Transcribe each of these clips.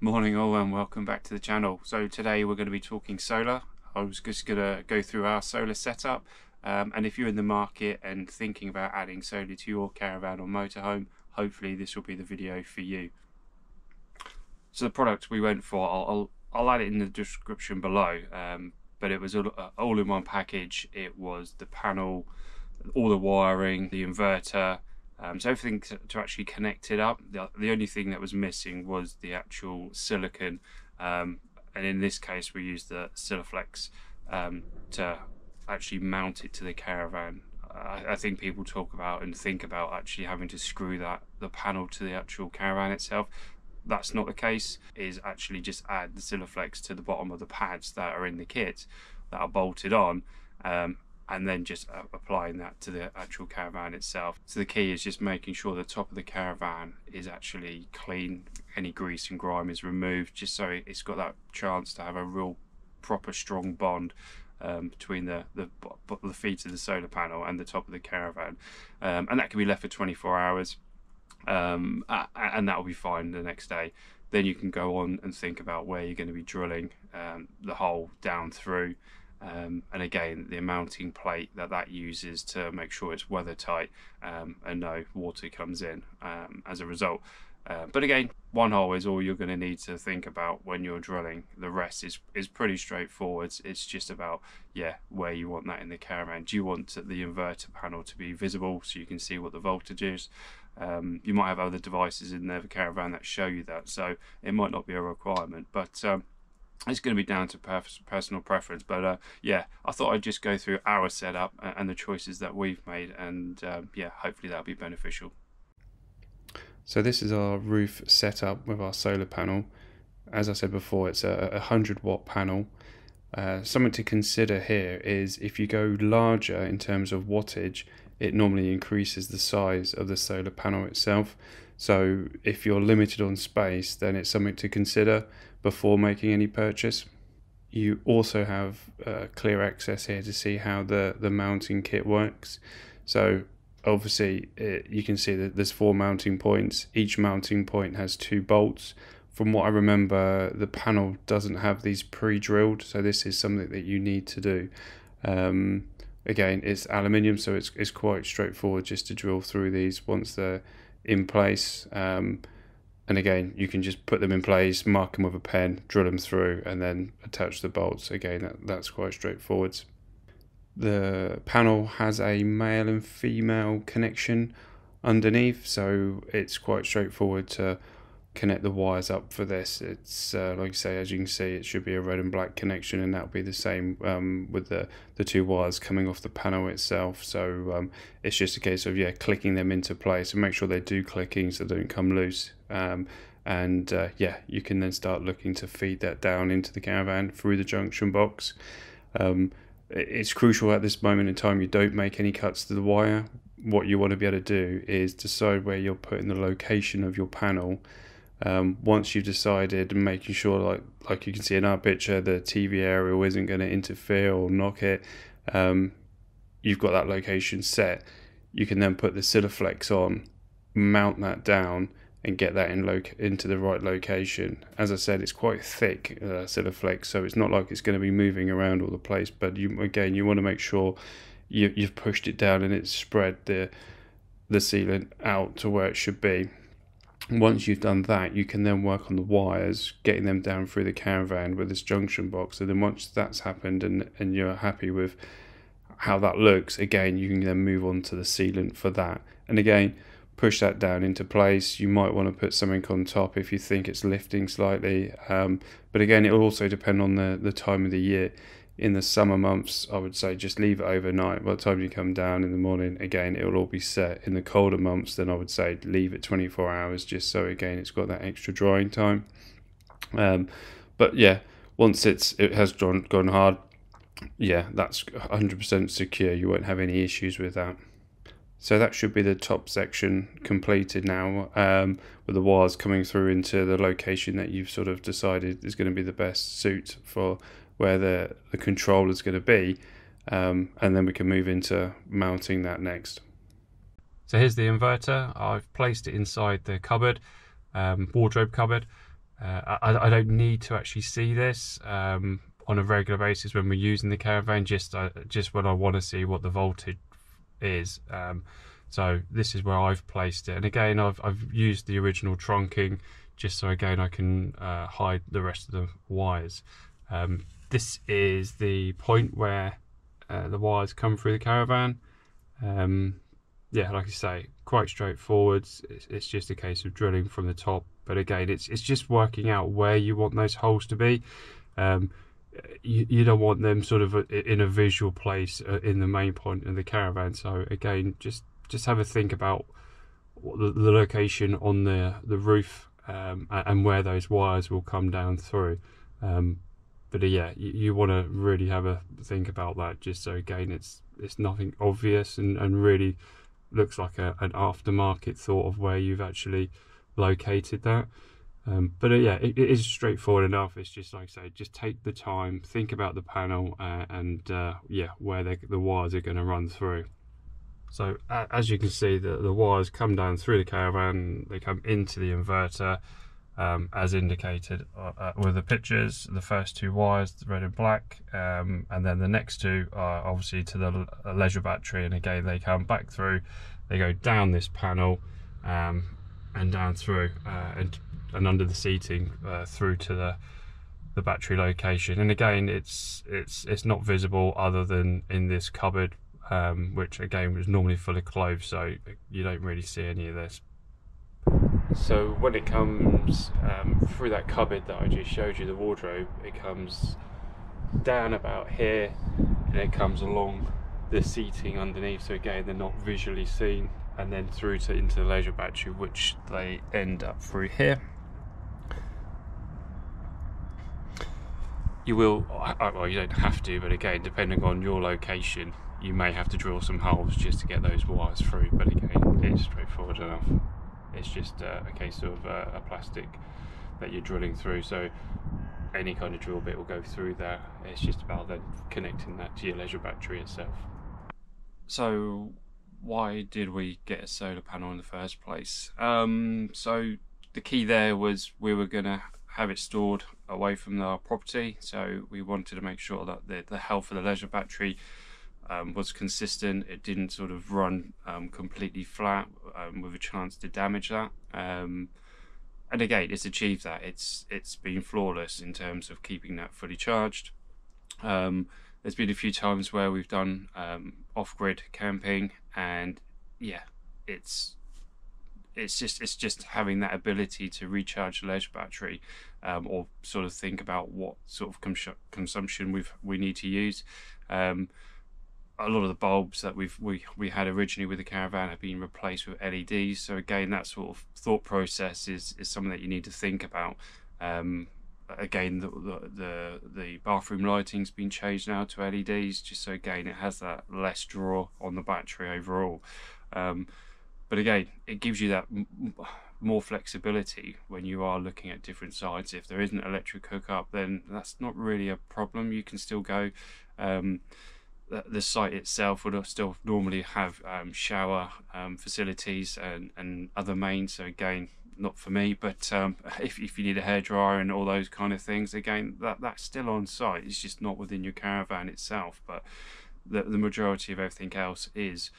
Morning all and welcome back to the channel. So today we're going to be talking solar. I was just going to go through our solar setup um, and if you're in the market and thinking about adding solar to your caravan or motorhome, hopefully this will be the video for you. So the product we went for, I'll, I'll, add it in the description below, um, but it was all, uh, all in one package. It was the panel, all the wiring, the inverter, um, so everything to, actually connect it up. The, the, only thing that was missing was the actual silicon, um, and in this case we used the Sikaflex um, to actually mount it to the caravan. I, I, think people talk about and think about actually having to screw that the panel to the actual caravan itself. That's not the case. Is actually just add the Sikaflex to the bottom of the pads that are in the kit that are bolted on, um, and then just uh, applying that to the actual caravan itself. So the key is just making sure the top of the caravan is actually clean, any grease and grime is removed, just so it's got that chance to have a real proper strong bond um, between the, the, the feet of the solar panel and the top of the caravan. Um, and that can be left for 24 hours um, and that will be fine the next day. Then you can go on and think about where you're going to be drilling um, the hole down through um, and again the mounting plate that that uses to make sure it's weather tight um, and no water comes in um, as a result. Uh, but again one hole is all you're going to need to think about when you're drilling. The rest is is pretty straightforward. It's just about yeah where you want that in the caravan. Do you want the inverter panel to be visible so you can see what the voltage is? Um, you might have other devices in there the caravan that show you that so it might not be a requirement but um, it's going to be down to personal preference but uh, yeah i thought i'd just go through our setup and the choices that we've made and um, yeah hopefully that'll be beneficial. So this is our roof setup with our solar panel. As i said before it's a 100 watt panel. Uh, something to consider here is if you go larger in terms of wattage it normally increases the size of the solar panel itself so if you're limited on space then it's something to consider before making any purchase. You also have uh, clear access here to see how the, the mounting kit works. So obviously it, you can see that there's four mounting points. Each mounting point has two bolts. From what I remember, the panel doesn't have these pre-drilled, so this is something that you need to do. Um, again, it's aluminium, so it's, it's quite straightforward just to drill through these once they're in place. Um, and again, you can just put them in place, mark them with a pen, drill them through, and then attach the bolts. Again, that, that's quite straightforward. The panel has a male and female connection underneath, so it's quite straightforward to connect the wires up for this. It's uh, like I say, as you can see, it should be a red and black connection, and that'll be the same um, with the the two wires coming off the panel itself. So um, it's just a case of yeah, clicking them into place and make sure they do clicking so they don't come loose. Um, and uh, yeah, you can then start looking to feed that down into the caravan through the junction box. Um, it's crucial at this moment in time you don't make any cuts to the wire. What you want to be able to do is decide where you're putting the location of your panel um, once you've decided and making sure like like you can see in our picture the TV aerial isn't going to interfere or knock it um, you've got that location set. You can then put the Sikaflex on mount that down and get that in loc- into the right location. As I said it's quite thick uh, so it's not like it's going to be moving around all the place but you again you want to make sure you, you've pushed it down and it's spread the the sealant out to where it should be once you've done that, you can then work on the wires, getting them down through the caravan with this junction box. And then once that's happened and, and you're happy with how that looks, again, you can then move on to the sealant for that. And again, push that down into place. You might want to put something on top if you think it's lifting slightly. Um, but again, it will also depend on the, the time of the year in the summer months, I would say just leave it overnight. By the time you come down in the morning, again, it will all be set. In the colder months, then I would say leave it 24 hours just so, again, it's got that extra drying time. Um, but yeah, once it's it has gone, gone hard, yeah, that's 100% secure. You won't have any issues with that. So that should be the top section completed now um, with the wires coming through into the location that you've sort of decided is going to be the best suit for where the, the control is going to be, um, and then we can move into mounting that next. So here's the inverter. I've placed it inside the cupboard, um, wardrobe cupboard. Uh, I, I, don't need to actually see this um, on a regular basis when we're using the caravan. Just uh, just when I want to see what the voltage is. Um, so this is where I've placed it. And again, I've I've used the original trunking just so again I can uh, hide the rest of the wires. Um, this is the point where uh, the wires come through the caravan. Um, yeah, like I say, quite straightforward. It's, it's, just a case of drilling from the top. But again, it's it's just working out where you want those holes to be. Um, you, you don't want them sort of in a visual place uh, in the main point of the caravan. So again, just just have a think about the, the location on the the roof um, and where those wires will come down through. Um, but uh, yeah, you, you want to really have a think about that, just so again, it's it's nothing obvious and, and really looks like a, an aftermarket thought of where you've actually located that. Um, but uh, yeah, it, it is straightforward enough. It's just like I say, just take the time, think about the panel, uh, and uh, yeah, where the wires are going to run through. So as you can see, the, the wires come down through the caravan, they come into the inverter, um, as indicated uh, uh, with the pictures. The first two wires, the red and black, um, and then the next two are obviously to the leisure battery. And again, they come back through, they go down this panel um, and down through uh, and, and under the seating uh, through to the the battery location. And again, it's it's it's not visible other than in this cupboard, um, which again was normally full of clothes, so you don't really see any of this. So when it comes um, through that cupboard that I just showed you, the wardrobe, it comes down about here and it comes along the seating underneath so again they're not visually seen and then through to into the leisure battery which they end up through here. You will well you don't have to but again depending on your location you may have to drill some holes just to get those wires through but again it's straightforward enough it's just uh, a case of uh, a plastic that you're drilling through. So any kind of drill bit will go through there it's just about then connecting that to your leisure battery itself. So why did we get a solar panel in the first place? Um, so the key there was we were going to have it stored away from our property. So we wanted to make sure that the, the health of the leisure battery um, was consistent. It didn't sort of run um, completely flat um, with a chance to damage that. Um, and again, it's achieved that. It's it's been flawless in terms of keeping that fully charged. Um, there's been a few times where we've done um, off-grid camping, and yeah, it's it's just it's just having that ability to recharge the leisure battery, or sort of think about what sort of consumption we we need to use. Um, a lot of the bulbs that we've we we had originally with the caravan have been replaced with LEDs. So again, that sort of thought process is is something that you need to think about. Um, again, the, the, the the bathroom lighting's been changed now to LEDs, just so again it has that less draw on the battery overall. Um, but again, it gives you that more flexibility when you are looking at different sites. If there isn't electric hookup, then that's not really a problem. You can still go. Um, the site itself would still normally have um, shower um, facilities and, and other mains. So again, not for me, but um, if, if you need a hairdryer and all those kind of things, again, that that's still on site. It's just not within your caravan itself, but the, the majority of everything else is.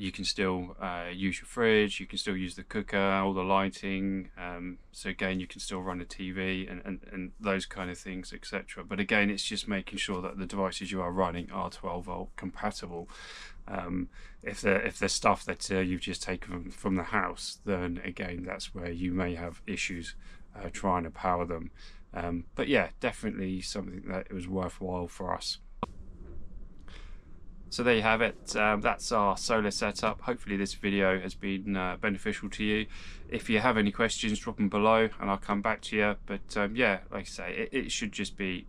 You can still uh, use your fridge, you can still use the cooker, all the lighting. Um, so again, you can still run a TV and, and, and those kind of things, etc. But again, it's just making sure that the devices you are running are 12 volt compatible. Um, if the if there's stuff that uh, you've just taken from, from the house, then again, that's where you may have issues uh, trying to power them. Um, but yeah, definitely something that it was worthwhile for us. So there you have it. Um, that's our solar setup. Hopefully this video has been uh, beneficial to you. If you have any questions, drop them below and I'll come back to you. But um, yeah, like I say, it, it should just be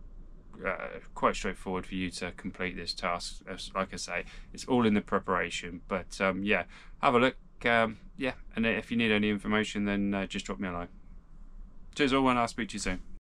uh, quite straightforward for you to complete this task. Like I say, it's all in the preparation. But um, yeah, have a look. Um, yeah, and if you need any information, then uh, just drop me a line. Cheers all and I'll speak to you soon.